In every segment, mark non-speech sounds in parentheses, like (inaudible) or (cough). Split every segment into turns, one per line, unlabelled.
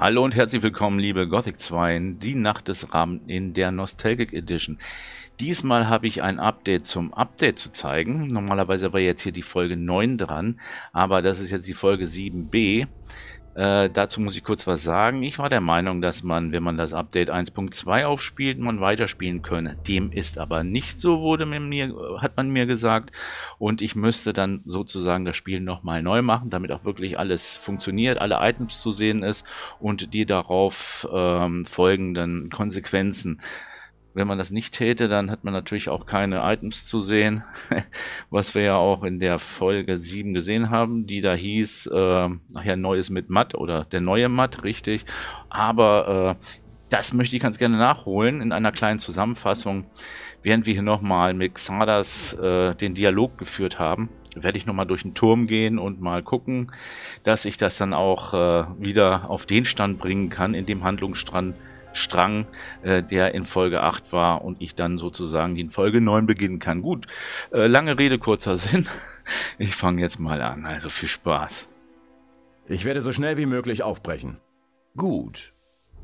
Hallo und herzlich willkommen, liebe Gothic 2, die Nacht des Rahmen in der Nostalgic Edition. Diesmal habe ich ein Update zum Update zu zeigen. Normalerweise war jetzt hier die Folge 9 dran, aber das ist jetzt die Folge 7b. Äh, dazu muss ich kurz was sagen. Ich war der Meinung, dass man, wenn man das Update 1.2 aufspielt, man weiterspielen könne. Dem ist aber nicht so, wurde mir, hat man mir gesagt. Und ich müsste dann sozusagen das Spiel nochmal neu machen, damit auch wirklich alles funktioniert, alle Items zu sehen ist und die darauf ähm, folgenden Konsequenzen. Wenn man das nicht täte, dann hat man natürlich auch keine Items zu sehen, (laughs) was wir ja auch in der Folge 7 gesehen haben, die da hieß, äh, nachher Neues mit Matt oder der neue Matt, richtig. Aber äh, das möchte ich ganz gerne nachholen in einer kleinen Zusammenfassung, während wir hier nochmal mit Xardas äh, den Dialog geführt haben werde ich nochmal durch den Turm gehen und mal gucken, dass ich das dann auch äh, wieder auf den Stand bringen kann, in dem Handlungsstrang, Strang, äh, der in Folge 8 war und ich dann sozusagen in Folge 9 beginnen kann. Gut, äh, lange Rede, kurzer (laughs) Sinn. Ich fange jetzt mal an, also viel Spaß.
Ich werde so schnell wie möglich aufbrechen.
Gut.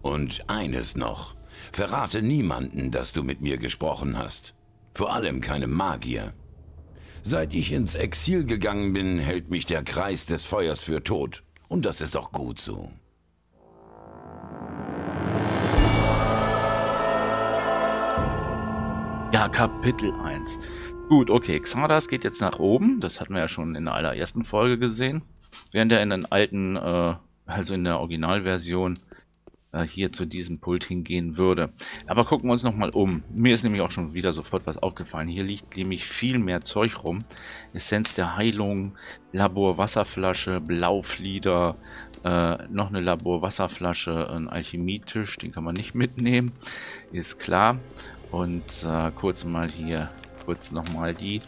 Und eines noch. Verrate niemanden, dass du mit mir gesprochen hast. Vor allem keinem Magier. Seit ich ins Exil gegangen bin, hält mich der Kreis des Feuers für tot. Und das ist doch gut so.
Ja, Kapitel 1. Gut, okay, Xardas geht jetzt nach oben. Das hatten wir ja schon in der allerersten Folge gesehen. Während er in den alten, äh, also in der Originalversion, äh, hier zu diesem Pult hingehen würde. Aber gucken wir uns nochmal um. Mir ist nämlich auch schon wieder sofort was aufgefallen. Hier liegt nämlich viel mehr Zeug rum. Essenz der Heilung, Labor-Wasserflasche, Blauflieder, äh, noch eine Labor-Wasserflasche, ein Alchemietisch, den kann man nicht mitnehmen, ist klar. Und äh, kurz mal hier, kurz nochmal die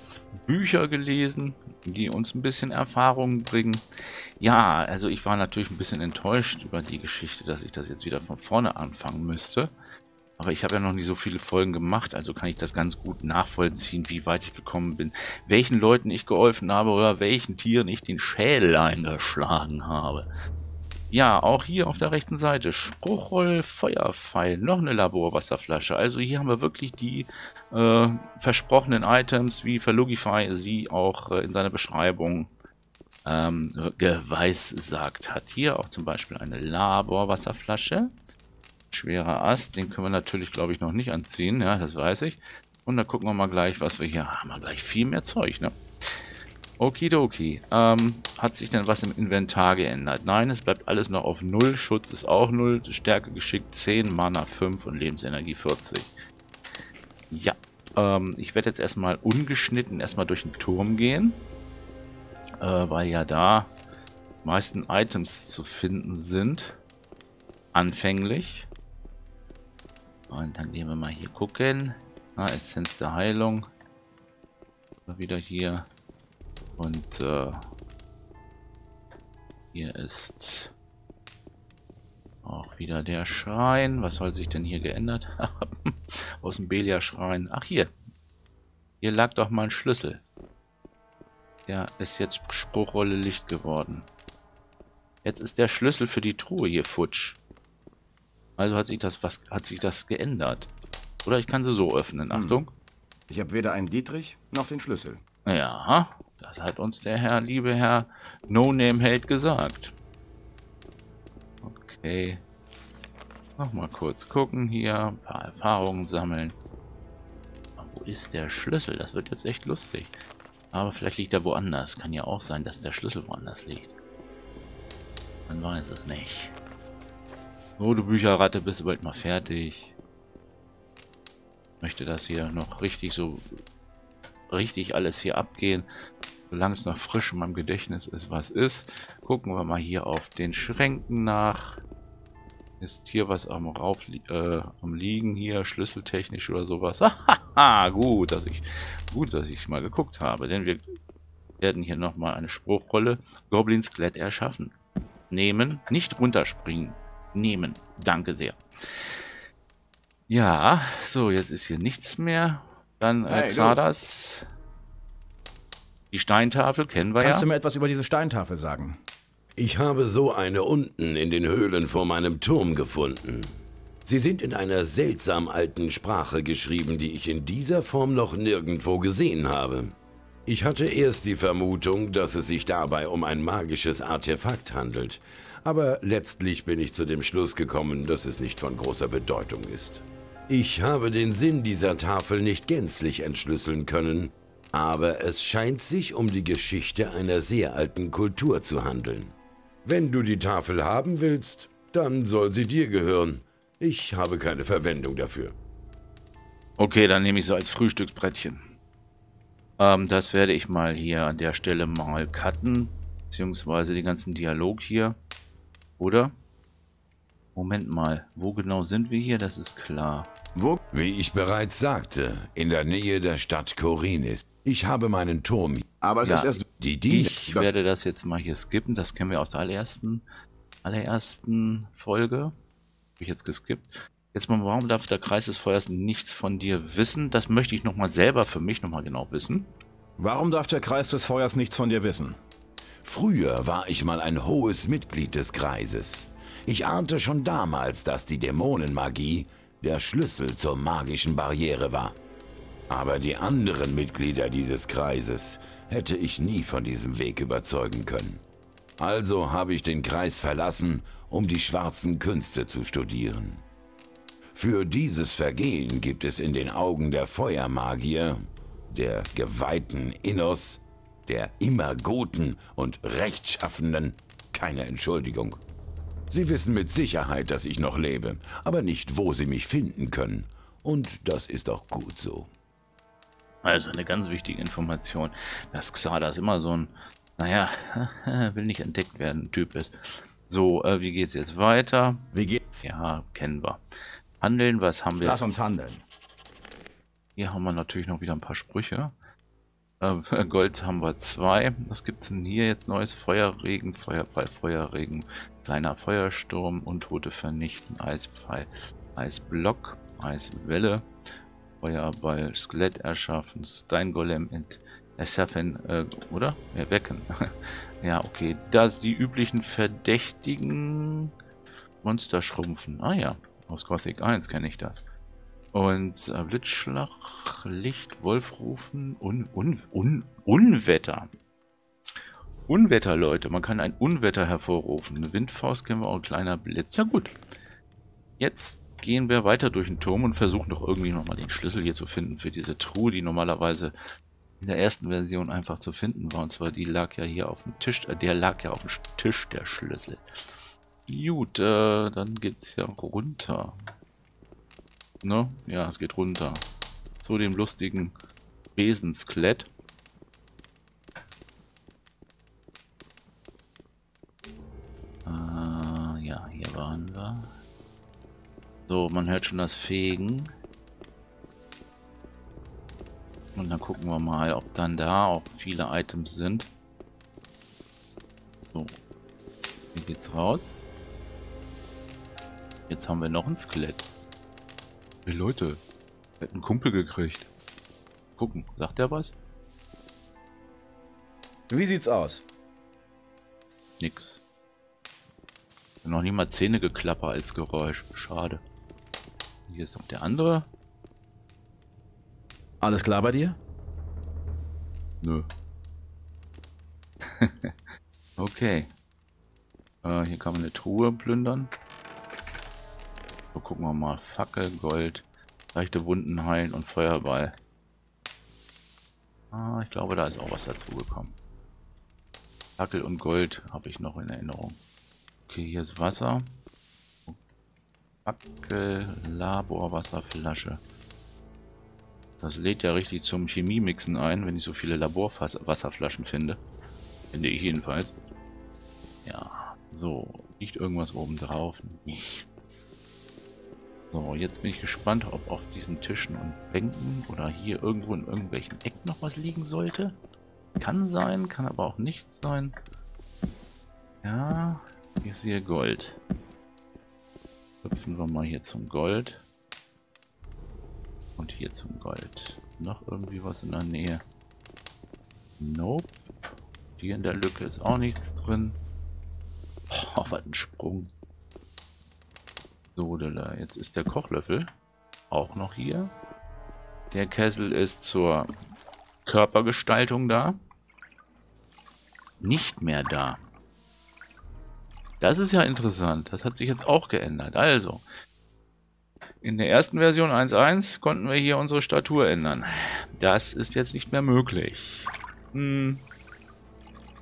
Bücher gelesen, die uns ein bisschen Erfahrung bringen. Ja, also ich war natürlich ein bisschen enttäuscht über die Geschichte, dass ich das jetzt wieder von vorne anfangen müsste. Aber ich habe ja noch nicht so viele Folgen gemacht, also kann ich das ganz gut nachvollziehen, wie weit ich gekommen bin. Welchen Leuten ich geholfen habe oder welchen Tieren ich den Schädel eingeschlagen habe. Ja, auch hier auf der rechten Seite. Spruchroll, Feuerpfeil, noch eine Laborwasserflasche. Also hier haben wir wirklich die äh, versprochenen Items, wie Verlogify sie auch äh, in seiner Beschreibung ähm, geweissagt hat. Hier auch zum Beispiel eine Laborwasserflasche. Schwerer Ast, den können wir natürlich, glaube ich, noch nicht anziehen. Ja, das weiß ich. Und dann gucken wir mal gleich, was wir hier haben. Wir gleich viel mehr Zeug, ne? Okidoki. Ähm, hat sich denn was im Inventar geändert? Nein, es bleibt alles noch auf 0. Schutz ist auch 0. Stärke geschickt 10, Mana 5 und Lebensenergie 40. Ja, ähm, ich werde jetzt erstmal ungeschnitten erstmal durch den Turm gehen. Äh, weil ja da meisten Items zu finden sind. Anfänglich. Und dann gehen wir mal hier gucken. Na, Essenz der Heilung. Wieder hier und äh, hier ist auch wieder der Schrein. Was soll sich denn hier geändert (laughs) haben? Aus dem Belia-Schrein. Ach, hier. Hier lag doch mal ein Schlüssel. Der ist jetzt Spruchrolle Licht geworden. Jetzt ist der Schlüssel für die Truhe hier futsch. Also hat sich das was hat sich das geändert. Oder ich kann sie so öffnen. Hm. Achtung.
Ich habe weder einen Dietrich noch den Schlüssel.
Ja, das hat uns der Herr, liebe Herr No-Name-Held gesagt. Okay. Nochmal kurz gucken hier, ein paar Erfahrungen sammeln. Wo ist der Schlüssel? Das wird jetzt echt lustig. Aber vielleicht liegt er woanders. Kann ja auch sein, dass der Schlüssel woanders liegt. Man weiß es nicht. Oh, du Bücherratte, bist du bald mal fertig. Ich möchte das hier noch richtig so richtig alles hier abgehen. Solange es noch frisch in meinem Gedächtnis ist, was ist. Gucken wir mal hier auf den Schränken nach. Ist hier was am, Rauf, äh, am Liegen hier, schlüsseltechnisch oder sowas? (laughs) Haha, gut, dass ich gut, dass ich mal geguckt habe, denn wir werden hier nochmal eine Spruchrolle Goblin Skelett erschaffen. Nehmen, nicht runterspringen. Nehmen. Danke sehr. Ja, so, jetzt ist hier nichts mehr. Dann äh, hey. Die Steintafel kennen wir
Kannst
ja.
Kannst du mir etwas über diese Steintafel sagen?
Ich habe so eine unten in den Höhlen vor meinem Turm gefunden. Sie sind in einer seltsam alten Sprache geschrieben, die ich in dieser Form noch nirgendwo gesehen habe. Ich hatte erst die Vermutung, dass es sich dabei um ein magisches Artefakt handelt, aber letztlich bin ich zu dem Schluss gekommen, dass es nicht von großer Bedeutung ist. Ich habe den Sinn dieser Tafel nicht gänzlich entschlüsseln können, aber es scheint sich um die Geschichte einer sehr alten Kultur zu handeln. Wenn du die Tafel haben willst, dann soll sie dir gehören. Ich habe keine Verwendung dafür.
Okay, dann nehme ich sie als Frühstücksbrettchen. Ähm, das werde ich mal hier an der Stelle mal cutten. Beziehungsweise den ganzen Dialog hier. Oder? Moment mal, wo genau sind wir hier? Das ist klar.
Wo? Wie ich bereits sagte, in der Nähe der Stadt Korinis. Ich habe meinen Turm.
Aber es
Ja,
ist erst...
Die Diener.
Ich werde das jetzt mal hier skippen. Das kennen wir aus der allerersten, allerersten Folge. Habe ich jetzt geskippt. Jetzt mal, warum darf der Kreis des Feuers nichts von dir wissen? Das möchte ich nochmal selber für mich nochmal genau wissen.
Warum darf der Kreis des Feuers nichts von dir wissen?
Früher war ich mal ein hohes Mitglied des Kreises. Ich ahnte schon damals, dass die Dämonenmagie der Schlüssel zur magischen Barriere war. Aber die anderen Mitglieder dieses Kreises hätte ich nie von diesem Weg überzeugen können. Also habe ich den Kreis verlassen, um die schwarzen Künste zu studieren. Für dieses Vergehen gibt es in den Augen der Feuermagier, der geweihten Innos, der Immerguten und Rechtschaffenden keine Entschuldigung. Sie wissen mit Sicherheit, dass ich noch lebe, aber nicht, wo sie mich finden können. Und das ist auch gut so.
Also eine ganz wichtige Information, dass Xardas immer so ein, naja, (laughs) will nicht entdeckt werden, Typ ist. So, äh, wie geht's jetzt weiter?
Wie geht...
Ja, kennen wir. Handeln, was haben wir?
Lass uns handeln.
Hier haben wir natürlich noch wieder ein paar Sprüche. Äh, (laughs) Gold haben wir zwei. Was gibt's denn hier jetzt Neues? Feuerregen, Feuerball, Feuerregen, kleiner Feuersturm, Untote vernichten, Eispfeil, Eisblock, Eiswelle, Feuerball, Skelett erschaffen, Steingolem ent erschaffen, äh, oder? Erwecken. (laughs) ja, okay. Das die üblichen verdächtigen Monster schrumpfen. Ah ja, aus Gothic 1 kenne ich das. Und äh, Blitzschlag, Licht, Wolf rufen, un, un, un, Unwetter. Unwetter, Leute. Man kann ein Unwetter hervorrufen. Eine Windfaust kennen wir auch, ein kleiner Blitz. Ja gut. Jetzt gehen wir weiter durch den Turm und versuchen doch irgendwie nochmal den Schlüssel hier zu finden für diese Truhe, die normalerweise in der ersten Version einfach zu finden war. Und zwar die lag ja hier auf dem Tisch. Äh, der lag ja auf dem Tisch, der Schlüssel. Gut, äh, dann geht's ja runter. Ne? Ja, es geht runter. Zu dem lustigen Besensklett. Äh, ja, hier waren wir. So, man hört schon das Fegen. Und dann gucken wir mal, ob dann da auch viele Items sind. So. Hier geht's raus. Jetzt haben wir noch ein Skelett. Hey Leute, er hat einen Kumpel gekriegt. Gucken, sagt er was?
Wie sieht's aus?
Nix. Noch nie mal Zähne geklapper als Geräusch. Schade. Hier ist noch der andere.
Alles klar bei dir?
Nö. (laughs) okay. Äh, hier kann man eine Truhe plündern. So, gucken wir mal. Fackel, Gold, leichte Wunden heilen und Feuerball. Ah, ich glaube, da ist auch was dazugekommen. Fackel und Gold habe ich noch in Erinnerung. Okay, hier ist Wasser. Fackel, Labor, Wasserflasche. Das lädt ja richtig zum Chemiemixen ein, wenn ich so viele Laborwasserflaschen finde. Finde ich jedenfalls. Ja, so. Liegt irgendwas oben drauf? Nichts. So, jetzt bin ich gespannt, ob auf diesen Tischen und Bänken oder hier irgendwo in irgendwelchen Ecken noch was liegen sollte. Kann sein, kann aber auch nicht sein. Ja, ich sehe Gold. Hüpfen wir mal hier zum Gold. Und hier zum Gold. Noch irgendwie was in der Nähe? Nope. Hier in der Lücke ist auch nichts drin. Oh, was ein Sprung. So, jetzt ist der Kochlöffel auch noch hier. Der Kessel ist zur Körpergestaltung da. Nicht mehr da. Das ist ja interessant. Das hat sich jetzt auch geändert. Also, in der ersten Version 1.1 konnten wir hier unsere Statur ändern. Das ist jetzt nicht mehr möglich. Hm.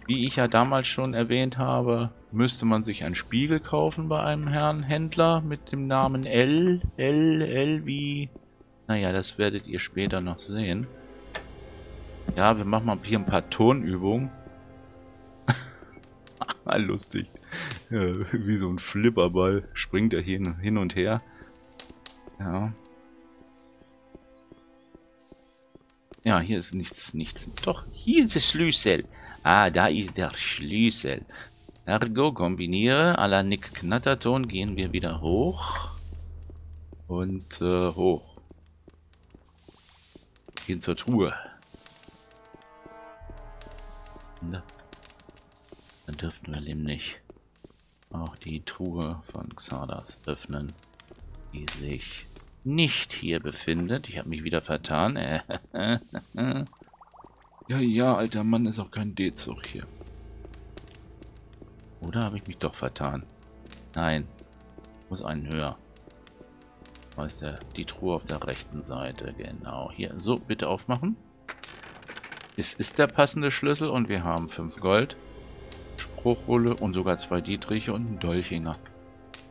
Wie ich ja damals schon erwähnt habe, müsste man sich einen Spiegel kaufen bei einem Herrn Händler mit dem Namen L. L, L wie... Naja, das werdet ihr später noch sehen. Ja, wir machen mal hier ein paar Tonübungen. (laughs) lustig. Ja, wie so ein Flipperball springt er hin, hin und her. Ja. Ja, hier ist nichts, nichts. Doch, hier ist der Schlüssel. Ah, da ist der Schlüssel. Ergo, kombiniere. A la Nick Knatterton gehen wir wieder hoch. Und äh, hoch. Gehen zur Truhe. Ne? Dann dürften wir nämlich auch die Truhe von Xardas öffnen, die sich nicht hier befindet. Ich habe mich wieder vertan. (laughs) ja, ja, alter Mann, ist auch kein D-Zug hier. Oder habe ich mich doch vertan? Nein. Muss einen höher. Was ist der? Die Truhe auf der rechten Seite. Genau. Hier. So, bitte aufmachen. Es ist der passende Schlüssel und wir haben 5 Gold. Spruchrolle und sogar zwei Dietriche und einen Dolchinger.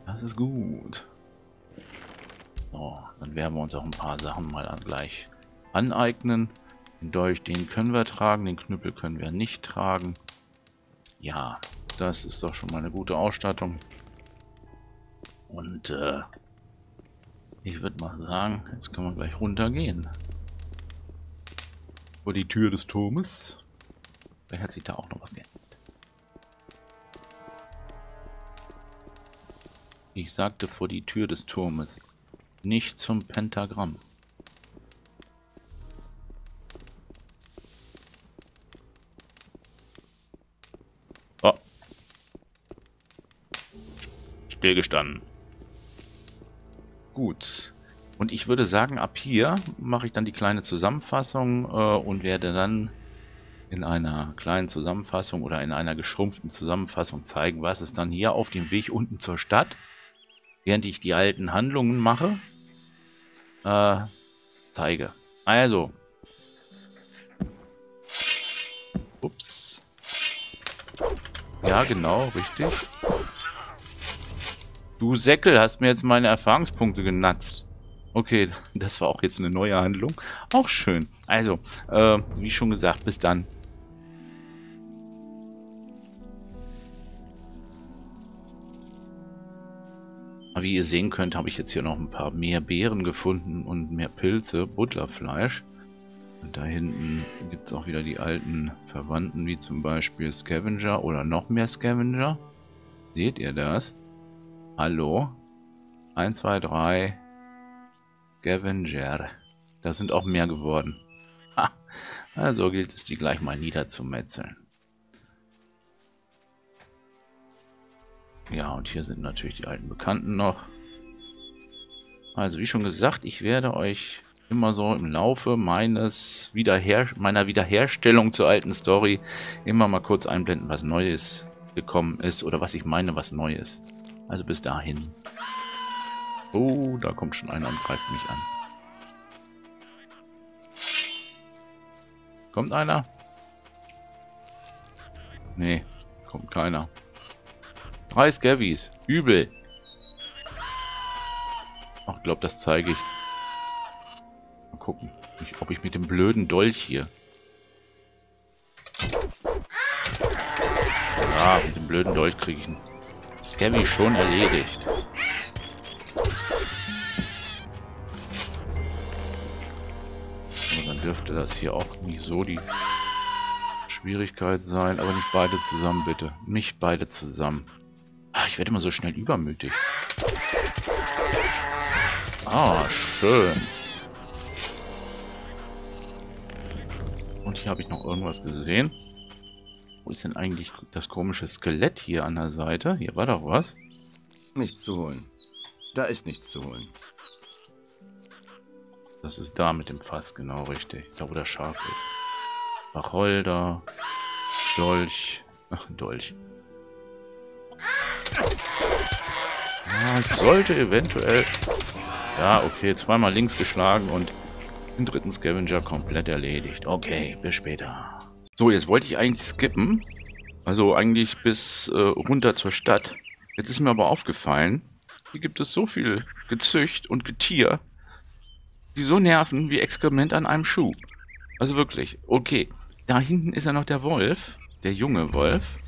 Das ist gut. So, dann werden wir uns auch ein paar Sachen mal gleich aneignen. Den Dolch, den können wir tragen, den Knüppel können wir nicht tragen. Ja, das ist doch schon mal eine gute Ausstattung. Und äh, ich würde mal sagen, jetzt können wir gleich runtergehen. Vor die Tür des Turmes. Vielleicht hat sich da auch noch was geändert. Ich sagte vor die Tür des Turmes, nicht zum Pentagramm. stillgestanden. Gut. Und ich würde sagen, ab hier mache ich dann die kleine Zusammenfassung äh, und werde dann in einer kleinen Zusammenfassung oder in einer geschrumpften Zusammenfassung zeigen, was es dann hier auf dem Weg unten zur Stadt, während ich die alten Handlungen mache, äh, zeige. Also. Ups. Ja, genau, richtig. Du Säckel hast mir jetzt meine Erfahrungspunkte genatzt. Okay, (laughs) das war auch jetzt eine neue Handlung. Auch schön. Also, äh, wie schon gesagt, bis dann. Wie ihr sehen könnt, habe ich jetzt hier noch ein paar mehr Beeren gefunden und mehr Pilze, Butlerfleisch. Und da hinten gibt es auch wieder die alten Verwandten, wie zum Beispiel Scavenger oder noch mehr Scavenger. Seht ihr das? Hallo? 1, 2, 3. Scavenger. Da sind auch mehr geworden. Ha. Also gilt es, die gleich mal niederzumetzeln. Ja, und hier sind natürlich die alten Bekannten noch. Also, wie schon gesagt, ich werde euch immer so im Laufe meines Wiederher meiner Wiederherstellung zur alten Story immer mal kurz einblenden, was Neues gekommen ist oder was ich meine, was neu ist. Also bis dahin. Oh, da kommt schon einer und greift mich an. Kommt einer? Nee, kommt keiner. Drei Scavies. Übel. Ach, ich glaube, das zeige ich. Mal gucken, ob ich mit dem blöden Dolch hier... Ja, mit dem blöden Dolch kriege ich ihn. Scabby schon erledigt. Und dann dürfte das hier auch nicht so die Schwierigkeit sein. Aber nicht beide zusammen, bitte. Nicht beide zusammen. Ach, ich werde immer so schnell übermütig. Ah, schön. Und hier habe ich noch irgendwas gesehen. Wo ist denn eigentlich das komische Skelett hier an der Seite? Hier war doch was.
Nichts zu holen. Da ist nichts zu holen.
Das ist da mit dem Fass, genau richtig. Da, wo der Schaf ist. Wacholder. Dolch. Ach, Dolch. Ja, ich sollte eventuell... Ja, okay, zweimal links geschlagen und den dritten Scavenger komplett erledigt. Okay, bis später. So, jetzt wollte ich eigentlich skippen. Also eigentlich bis äh, runter zur Stadt. Jetzt ist mir aber aufgefallen, hier gibt es so viel Gezücht und Getier, die so nerven wie Exkrement an einem Schuh. Also wirklich. Okay, da hinten ist ja noch der Wolf, der junge Wolf.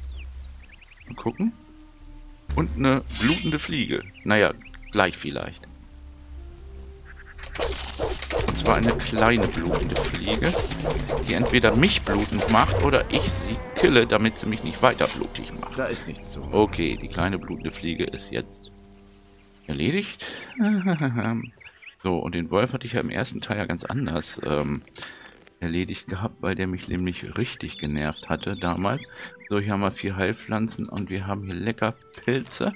Mal gucken. Und eine blutende Fliege. Naja, gleich vielleicht. Und zwar eine kleine blutende Fliege, die entweder mich blutend macht oder ich sie kille, damit sie mich nicht weiter blutig macht.
Da ist nichts zu.
Okay, die kleine blutende Fliege ist jetzt erledigt. (laughs) so, und den Wolf hatte ich ja im ersten Teil ja ganz anders ähm, erledigt gehabt, weil der mich nämlich richtig genervt hatte damals. So, hier haben wir vier Heilpflanzen und wir haben hier lecker Pilze.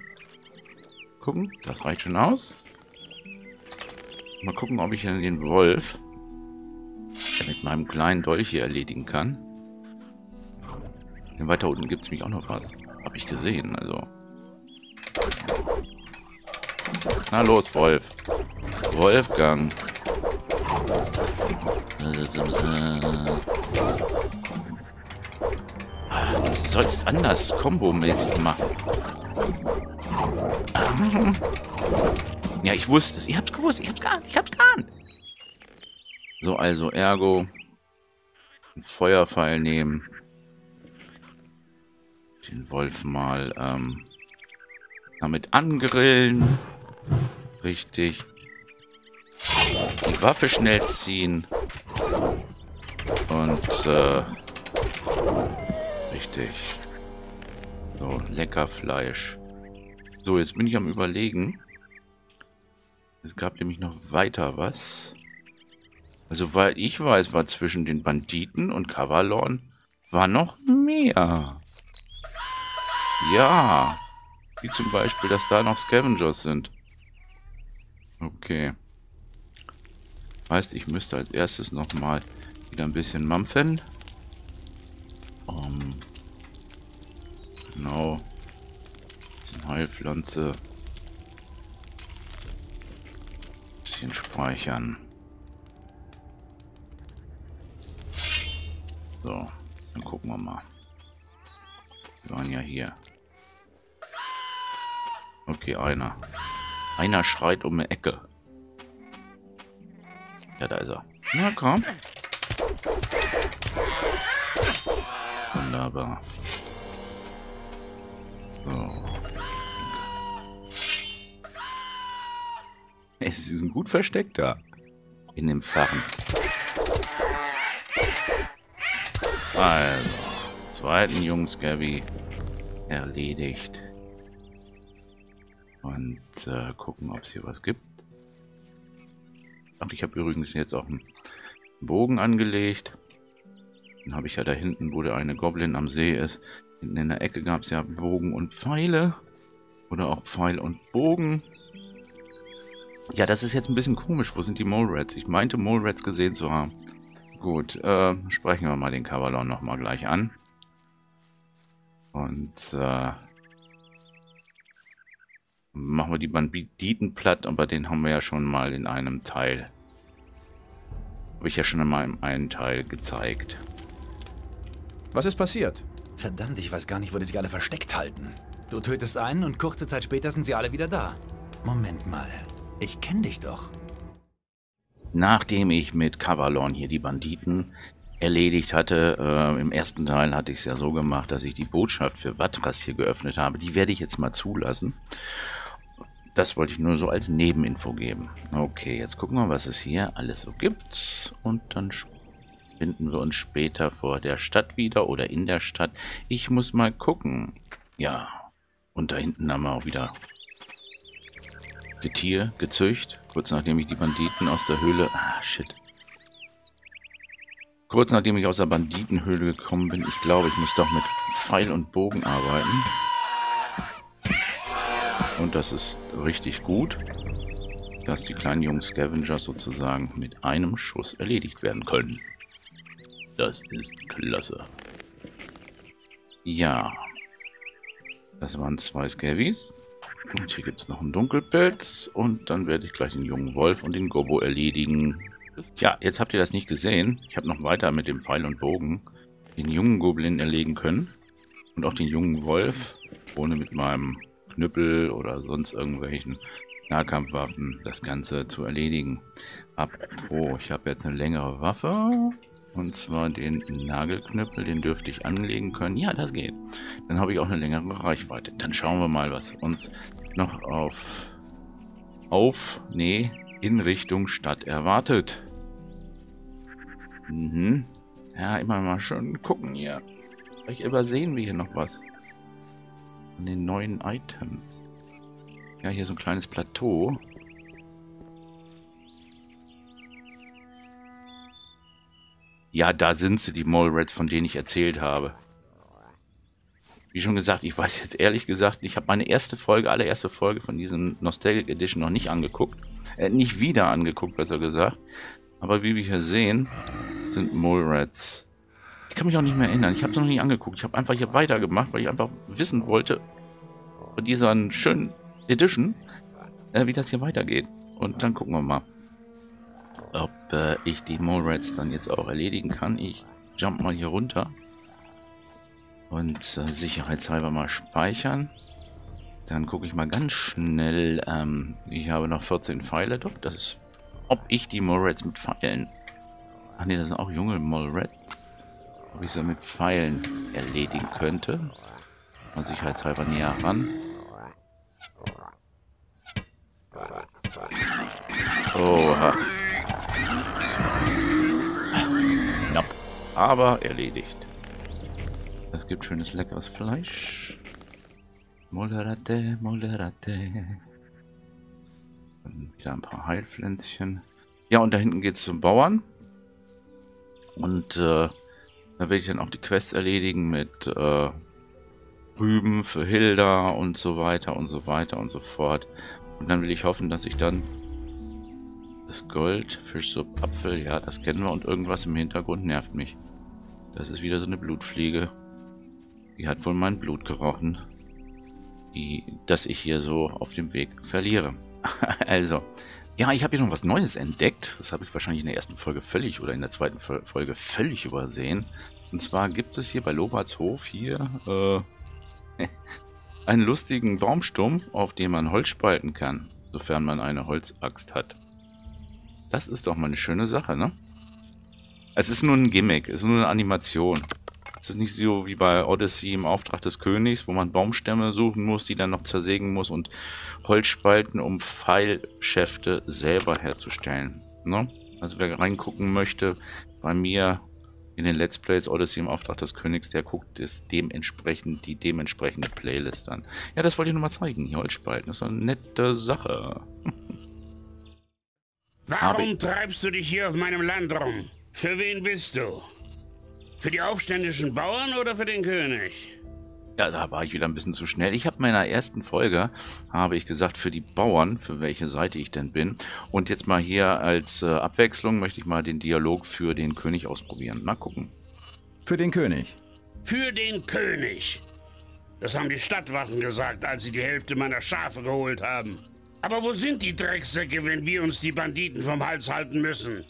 Gucken, das reicht schon aus. Mal gucken, ob ich den Wolf mit meinem kleinen Dolch hier erledigen kann. Denn weiter unten gibt es mich auch noch was. Habe ich gesehen, also. Na los, Wolf. Wolfgang. Ah, du sollst anders kombomäßig machen. Ja, ich wusste es. Ich hab's gewusst. Ich hab's geahnt. Ich hab's geahnt. So, also, ergo. Einen Feuerpfeil nehmen. Den Wolf mal ähm, damit angrillen. Richtig. Die Waffe schnell ziehen. Und, äh, richtig. So, lecker Fleisch. So, jetzt bin ich am überlegen. Es gab nämlich noch weiter was. Also, weil ich weiß, war zwischen den Banditen und Kavalon war noch mehr. Ja. Wie zum Beispiel, dass da noch Scavengers sind. Okay. Heißt, ich müsste als erstes nochmal wieder ein bisschen mampfen. Um, genau. Bisschen Heilpflanze. Bisschen speichern. So, dann gucken wir mal. Wir waren ja hier. Okay, einer. Einer schreit um eine Ecke. Ja, da ist er. Na komm. Wunderbar. So. Es ist gut versteckt da. In dem Fachen. Also. Zweiten Jungs Gabby erledigt. Und äh, gucken, ob es hier was gibt. Ach, ich habe übrigens jetzt auch einen Bogen angelegt. Dann habe ich ja da hinten, wo der eine Goblin am See ist, hinten in der Ecke gab es ja Bogen und Pfeile. Oder auch Pfeil und Bogen. Ja, das ist jetzt ein bisschen komisch. Wo sind die Mole Rats? Ich meinte Mole Rats gesehen zu haben. Gut, äh, sprechen wir mal den Kavalon nochmal gleich an. Und äh, machen wir die Banditen platt, aber den haben wir ja schon mal in einem Teil. Habe ich ja schon einmal in einem Teil gezeigt.
Was ist passiert?
Verdammt, ich weiß gar nicht, wo die sich alle versteckt halten. Du tötest einen und kurze Zeit später sind sie alle wieder da. Moment mal, ich kenne dich doch.
Nachdem ich mit Cavalon hier die Banditen erledigt hatte, äh, im ersten Teil hatte ich es ja so gemacht, dass ich die Botschaft für Vatras hier geöffnet habe. Die werde ich jetzt mal zulassen. Das wollte ich nur so als Nebeninfo geben. Okay, jetzt gucken wir, was es hier alles so gibt. Und dann finden wir uns später vor der Stadt wieder oder in der Stadt. Ich muss mal gucken. Ja, und da hinten haben wir auch wieder Getier, gezücht. Kurz nachdem ich die Banditen aus der Höhle... Ah, shit. Kurz nachdem ich aus der Banditenhöhle gekommen bin, ich glaube, ich muss doch mit Pfeil und Bogen arbeiten. Und das ist richtig gut, dass die kleinen jungen Scavenger sozusagen mit einem Schuss erledigt werden können. Das ist klasse. Ja. Das waren zwei Scavies. Und hier gibt es noch einen Dunkelpilz. Und dann werde ich gleich den jungen Wolf und den Gobo erledigen. Ja, jetzt habt ihr das nicht gesehen. Ich habe noch weiter mit dem Pfeil und Bogen den jungen Goblin erlegen können. Und auch den jungen Wolf, ohne mit meinem Knüppel oder sonst irgendwelchen Nahkampfwaffen das Ganze zu erledigen. oh, ich habe jetzt eine längere Waffe. Und zwar den Nagelknüppel, den dürfte ich anlegen können. Ja, das geht. Dann habe ich auch eine längere Reichweite. Dann schauen wir mal, was uns noch auf, auf, nee, in Richtung Stadt erwartet. Mhm. Ja, immer mal schön gucken hier. Vielleicht übersehen wir hier noch was. An den neuen Items. Ja, hier so ein kleines Plateau. Ja, da sind sie, die Mole von denen ich erzählt habe. Wie schon gesagt, ich weiß jetzt ehrlich gesagt, ich habe meine erste Folge, allererste Folge von diesem Nostalgic Edition noch nicht angeguckt. Äh, nicht wieder angeguckt, besser gesagt. Aber wie wir hier sehen, sind Mole Ich kann mich auch nicht mehr erinnern. Ich habe es noch nie angeguckt. Ich habe einfach hier weitergemacht, weil ich einfach wissen wollte, von dieser schönen Edition, äh, wie das hier weitergeht. Und dann gucken wir mal ob äh, ich die Mole dann jetzt auch erledigen kann. Ich jump mal hier runter und äh, sicherheitshalber mal speichern. Dann gucke ich mal ganz schnell. Ähm, ich habe noch 14 Pfeile. Doch, das ist. Ob ich die Molrats mit Pfeilen. Ach ne, das sind auch junge Molrats. Ob ich sie mit Pfeilen erledigen könnte. Mal sicherheitshalber näher ran. Oha. aber erledigt. Es gibt schönes leckeres Fleisch. Mollerate, Mollerate. Und wieder ein paar Heilpflänzchen. Ja, und da hinten geht es zum Bauern. Und äh, da werde ich dann auch die Quest erledigen mit äh, Rüben für Hilda und so weiter und so weiter und so fort. Und dann will ich hoffen, dass ich dann das Gold, Fischsupp, Apfel, ja, das kennen wir und irgendwas im Hintergrund nervt mich. Das ist wieder so eine Blutfliege. Die hat wohl mein Blut gerochen. Die, das ich hier so auf dem Weg verliere. (laughs) also, ja, ich habe hier noch was Neues entdeckt. Das habe ich wahrscheinlich in der ersten Folge völlig oder in der zweiten Folge völlig übersehen. Und zwar gibt es hier bei Lobarts Hof hier äh, (laughs) einen lustigen Baumstumpf, auf dem man Holz spalten kann, sofern man eine Holzaxt hat. Das ist doch mal eine schöne Sache, ne? Es ist nur ein Gimmick, es ist nur eine Animation. Es ist nicht so wie bei Odyssey im Auftrag des Königs, wo man Baumstämme suchen muss, die dann noch zersägen muss und Holz spalten, um Pfeilschäfte selber herzustellen. Ne? Also wer reingucken möchte, bei mir in den Let's Plays Odyssey im Auftrag des Königs, der guckt es dementsprechend die dementsprechende Playlist an. Ja, das wollte ich nur mal zeigen. Hier Holzspalten, das ist eine nette Sache.
Warum treibst du dich hier auf meinem Land rum? Für wen bist du? Für die aufständischen Bauern oder für den König?
Ja, da war ich wieder ein bisschen zu schnell. Ich habe in meiner ersten Folge, habe ich gesagt, für die Bauern, für welche Seite ich denn bin. Und jetzt mal hier als äh, Abwechslung möchte ich mal den Dialog für den König ausprobieren. Mal gucken.
Für den König.
Für den König. Das haben die Stadtwachen gesagt, als sie die Hälfte meiner Schafe geholt haben. Aber wo sind die Drecksäcke, wenn wir uns die Banditen vom Hals halten müssen?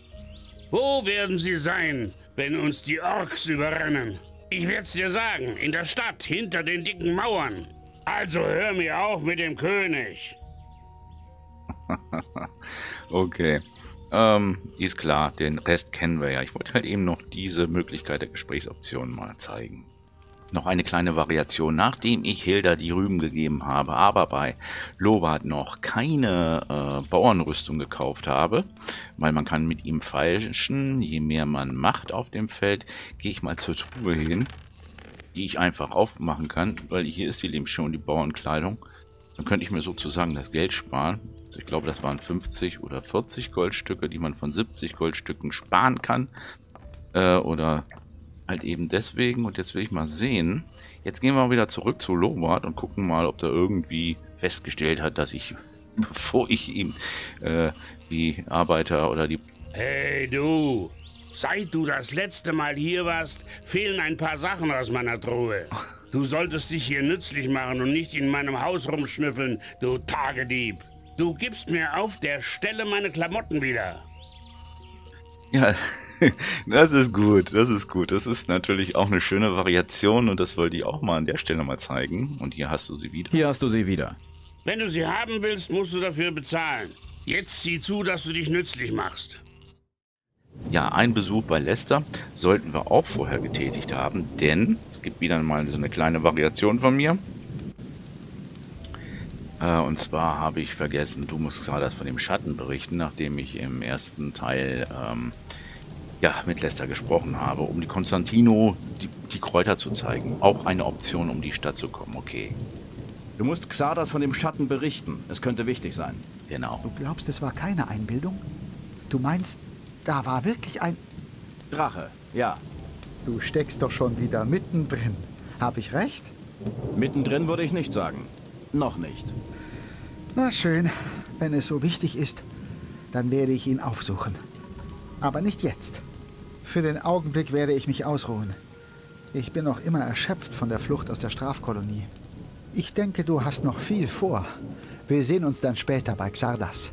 Wo werden sie sein, wenn uns die Orks überrennen? Ich werd's dir sagen, in der Stadt, hinter den dicken Mauern. Also hör mir auf mit dem König. (laughs)
okay. Ähm, ist klar, den Rest kennen wir ja. Ich wollte halt eben noch diese Möglichkeit der Gesprächsoption mal zeigen. Noch eine kleine Variation, nachdem ich Hilda die Rüben gegeben habe, aber bei Lobart noch keine äh, Bauernrüstung gekauft habe, weil man kann mit ihm feilschen, je mehr man macht auf dem Feld, gehe ich mal zur Truhe hin, die ich einfach aufmachen kann, weil hier ist die nämlich schon die Bauernkleidung. Dann könnte ich mir sozusagen das Geld sparen. Also ich glaube, das waren 50 oder 40 Goldstücke, die man von 70 Goldstücken sparen kann. Äh, oder halt eben deswegen. Und jetzt will ich mal sehen. Jetzt gehen wir wieder zurück zu Lobart und gucken mal, ob der irgendwie festgestellt hat, dass ich, (laughs) bevor ich ihm äh, die Arbeiter oder die...
Hey du, seit du das letzte Mal hier warst, fehlen ein paar Sachen aus meiner Truhe. (laughs) Du solltest dich hier nützlich machen und nicht in meinem Haus rumschnüffeln, du Tagedieb. Du gibst mir auf der Stelle meine Klamotten wieder.
Ja, (laughs) das ist gut, das ist gut. Das ist natürlich auch eine schöne Variation und das wollte ich auch mal an der Stelle mal zeigen. Und hier hast du sie wieder.
Hier hast du sie wieder.
Wenn du sie haben willst, musst du dafür bezahlen. Jetzt sieh zu, dass du dich nützlich machst.
Ja, ein Besuch bei Lester sollten wir auch vorher getätigt haben, denn es gibt wieder mal so eine kleine Variation von mir. Äh, und zwar habe ich vergessen, du musst gerade das von dem Schatten berichten, nachdem ich im ersten Teil ähm, ja, mit Lester gesprochen habe, um die Konstantino die, die Kräuter zu zeigen. Auch eine Option, um die Stadt zu kommen, okay.
Du musst Xardas von dem Schatten berichten. Es könnte wichtig sein.
Genau.
Du glaubst, es war keine Einbildung? Du meinst, da war wirklich ein...
Drache, ja.
Du steckst doch schon wieder mittendrin. Hab ich recht?
Mittendrin würde ich nicht sagen. Noch nicht.
Na schön, wenn es so wichtig ist, dann werde ich ihn aufsuchen. Aber nicht jetzt. Für den Augenblick werde ich mich ausruhen. Ich bin noch immer erschöpft von der Flucht aus der Strafkolonie. Ich denke, du hast noch viel vor. Wir sehen uns dann später bei Xardas.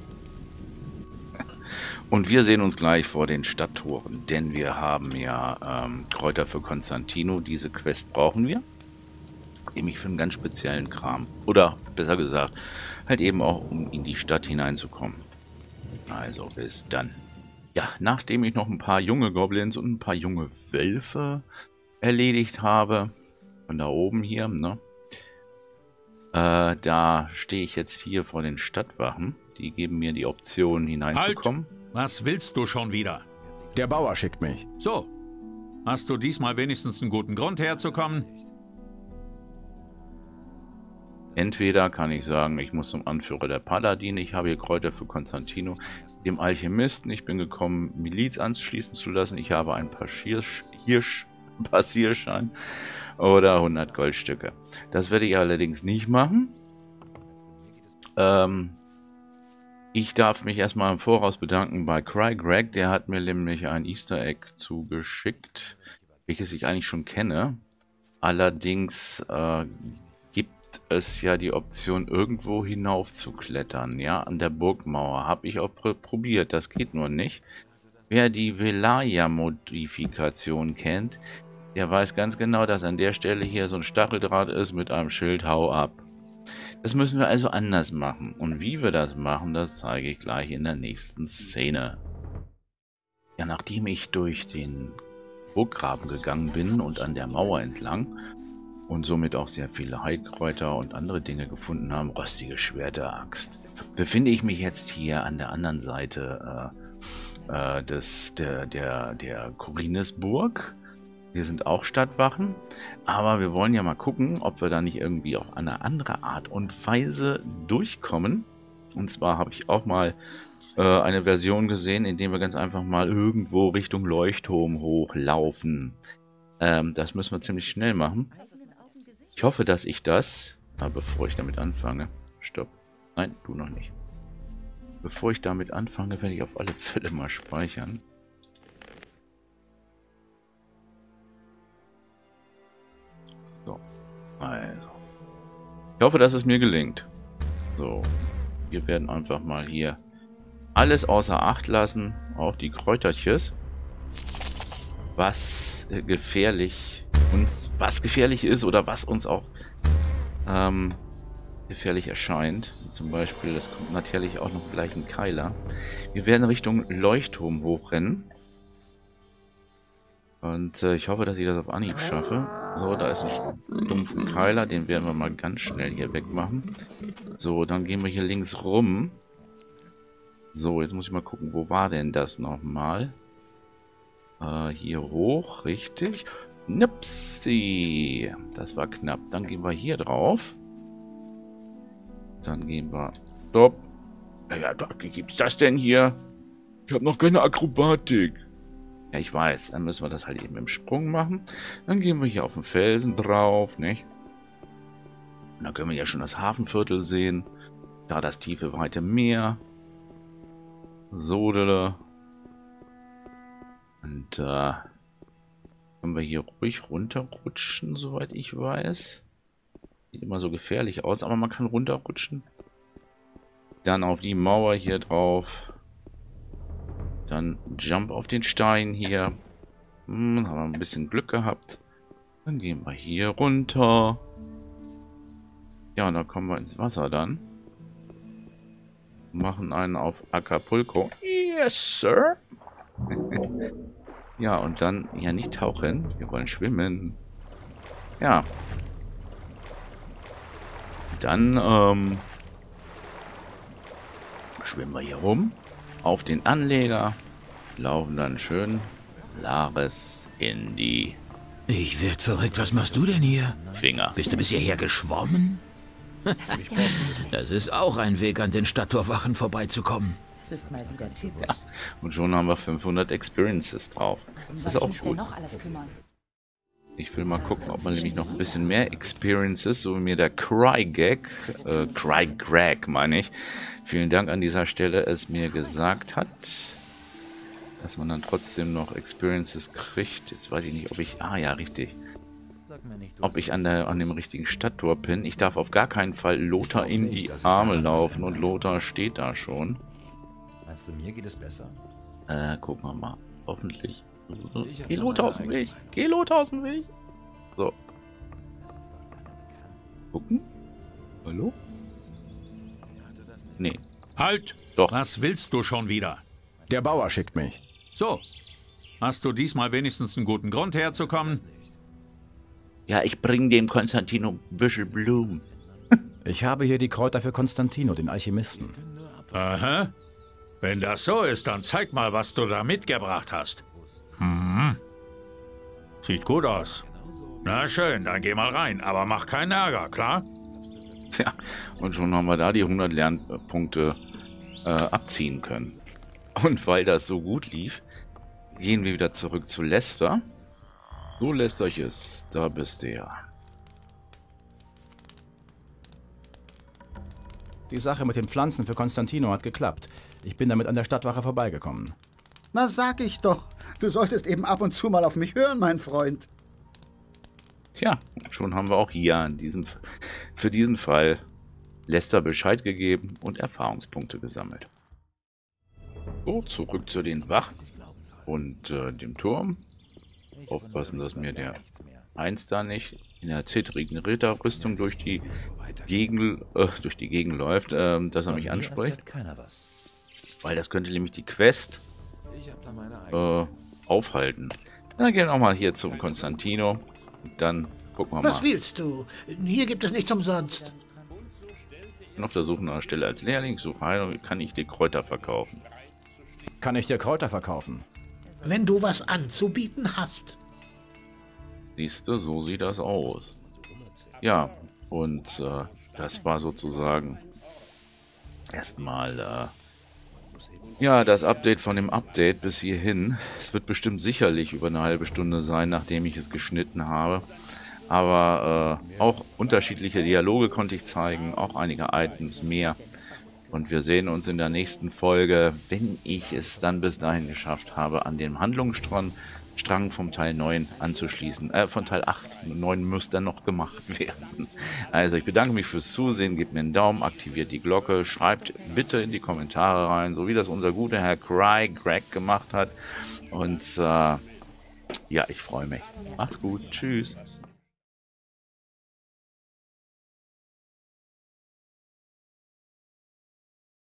(laughs)
Und wir sehen uns gleich vor den Stadttoren, denn wir haben ja ähm, Kräuter für Konstantino. Diese Quest brauchen wir. Nämlich für einen ganz speziellen Kram. Oder besser gesagt, halt eben auch, um in die Stadt hineinzukommen. Also bis dann. Ja, nachdem ich noch ein paar junge Goblins und ein paar junge Wölfe erledigt habe, von da oben hier, ne? Äh, da stehe ich jetzt hier vor den Stadtwachen. Die geben mir die Option hineinzukommen.
Halt! Was willst du schon wieder?
Der Bauer schickt mich.
So. Hast du diesmal wenigstens einen guten Grund herzukommen?
Entweder kann ich sagen, ich muss zum Anführer der Paladine, ich habe hier Kräuter für Konstantino, dem Alchemisten, ich bin gekommen, Miliz anschließen zu lassen, ich habe ein paar Hirsch, Hirsch, (laughs) Passierschein oder 100 Goldstücke. Das werde ich allerdings nicht machen. Ähm, ich darf mich erstmal im Voraus bedanken bei Cry Greg, der hat mir nämlich ein Easter Egg zugeschickt, welches ich eigentlich schon kenne. Allerdings äh, es ja die Option, irgendwo hinauf zu klettern, ja, an der Burgmauer. Habe ich auch pr probiert, das geht nur nicht. Wer die Velaya-Modifikation kennt, der weiß ganz genau, dass an der Stelle hier so ein Stacheldraht ist mit einem Schild Hau ab. Das müssen wir also anders machen. Und wie wir das machen, das zeige ich gleich in der nächsten Szene. Ja, nachdem ich durch den Burggraben gegangen bin und an der Mauer entlang, und somit auch sehr viele Heilkräuter und andere Dinge gefunden haben. Rostige Schwerter, Axt. Befinde ich mich jetzt hier an der anderen Seite äh, äh, des, der, der, der Korinesburg. Wir sind auch Stadtwachen, aber wir wollen ja mal gucken, ob wir da nicht irgendwie auf eine andere Art und Weise durchkommen. Und zwar habe ich auch mal äh, eine Version gesehen, in der wir ganz einfach mal irgendwo Richtung Leuchtturm hochlaufen. Ähm, das müssen wir ziemlich schnell machen. Ich hoffe, dass ich das... Aber bevor ich damit anfange... Stopp. Nein, du noch nicht. Bevor ich damit anfange, werde ich auf alle Fälle mal speichern. So. Also. Ich hoffe, dass es mir gelingt. So. Wir werden einfach mal hier alles außer Acht lassen. Auch die Kräuterches. Was gefährlich uns, was gefährlich ist oder was uns auch ähm, gefährlich erscheint. Zum Beispiel, das kommt natürlich auch noch gleich ein Keiler. Wir werden Richtung Leuchtturm hochrennen. Und äh, ich hoffe, dass ich das auf Anhieb schaffe. So, da ist ein dumpfen Keiler. Den werden wir mal ganz schnell hier wegmachen. So, dann gehen wir hier links rum. So, jetzt muss ich mal gucken, wo war denn das nochmal? Äh, hier hoch, richtig. Nipsi. Das war knapp. Dann gehen wir hier drauf. Dann gehen wir... Stopp. Ja, da gibt's das denn hier? Ich habe noch keine Akrobatik. Ja, ich weiß. Dann müssen wir das halt eben im Sprung machen. Dann gehen wir hier auf den Felsen drauf, nicht? Und dann können wir ja schon das Hafenviertel sehen. Da das tiefe, weite Meer. Sodele. Und äh, können wir hier ruhig runterrutschen, soweit ich weiß. Sieht immer so gefährlich aus, aber man kann runterrutschen. Dann auf die Mauer hier drauf. Dann Jump auf den Stein hier. Hm, haben wir ein bisschen Glück gehabt. Dann gehen wir hier runter. Ja, und dann kommen wir ins Wasser dann. Machen einen auf Acapulco. Yes, sir. (laughs) ja, und dann ja nicht tauchen. Wir wollen schwimmen. Ja. Dann ähm, schwimmen wir hier rum auf den Anleger, laufen dann schön Lares in die
Ich werd verrückt. Was machst du denn hier?
Finger.
Bist du bis hierher geschwommen?
Das ist ja.
Das ist auch ein Weg, an den Stadttorwachen vorbeizukommen.
Das ist mal wieder typisch.
Und schon haben wir 500 Experiences drauf. Das ist
ich
auch gut.
noch alles kümmern?
Ich will mal gucken, ob man nämlich noch ein bisschen mehr Experiences, so wie mir der Crygag, äh, Crygrag meine ich, vielen Dank an dieser Stelle, es mir gesagt hat, dass man dann trotzdem noch Experiences kriegt. Jetzt weiß ich nicht, ob ich, ah ja, richtig, ob ich an, der, an dem richtigen Stadttor bin. Ich darf auf gar keinen Fall Lothar in die Arme laufen und Lothar steht da schon.
Meinst du, mir geht es besser?
Äh, gucken wir mal. Hoffentlich. Geh Lothar aus dem Weg. Geh Lothar aus dem Weg. So. Gucken. Hallo? Nee.
Halt!
Doch.
Was willst du schon wieder?
Der Bauer schickt mich.
So. Hast du diesmal wenigstens einen guten Grund herzukommen?
Ja, ich bring dem Konstantino ein bisschen Blumen.
Ich habe hier die Kräuter für Konstantino, den Alchemisten.
Aha. Wenn das so ist, dann zeig mal, was du da mitgebracht hast. Hm. Sieht gut aus. Na schön, dann geh mal rein, aber mach keinen Ärger, klar? (laughs)
Ja, und schon haben wir da die 100 Lernpunkte äh, abziehen können. Und weil das so gut lief, gehen wir wieder zurück zu Lester. So, Lesterches, da bist du ja.
Die Sache mit den Pflanzen für Konstantino hat geklappt. Ich bin damit an der Stadtwache vorbeigekommen.
Na, sag ich doch. Du solltest eben ab und zu mal auf mich hören, mein Freund.
Tja, schon haben wir auch hier an diesem, für diesen Fall Lester Bescheid gegeben und Erfahrungspunkte gesammelt. So, zurück zu den Wachen und äh, dem Turm. Aufpassen, dass mir der Eins da nicht in der zittrigen Ritterrüstung durch die Gegend, äh, durch die Gegend läuft, ähm, dass er mich anspricht.
Keiner was.
Weil das könnte nämlich die Quest
Ich habe da meine eigene.
äh, aufhalten. Dann gehen wir auch mal hier zum Konstantino. Und dann gucken wir
Was
mal.
willst du? Hier gibt es nichts umsonst.
Ich bin auf der Suche nach einer Stelle als Lehrling. Suche Heilung. Kann ich dir Kräuter verkaufen?
Kann ich dir Kräuter verkaufen?
Wenn du was anzubieten hast.
Siehst du, so sieht das aus. Ja, und äh, das war sozusagen erstmal äh, ja das Update von dem Update bis hierhin. Es wird bestimmt sicherlich über eine halbe Stunde sein, nachdem ich es geschnitten habe. Aber äh, auch unterschiedliche Dialoge konnte ich zeigen, auch einige Items mehr. Und wir sehen uns in der nächsten Folge, wenn ich es dann bis dahin geschafft habe, an dem Handlungsstrang Strang vom Teil 9 anzuschließen. Äh, von Teil 8. 9 müsste noch gemacht (laughs) werden. Also ich bedanke mich fürs Zusehen, gebt mir einen Daumen, aktiviert die Glocke, schreibt bitte in die Kommentare rein, so wie das unser guter Herr Cry Greg gemacht hat. Und äh, ja, ich freue mich. Macht's gut. Tschüss.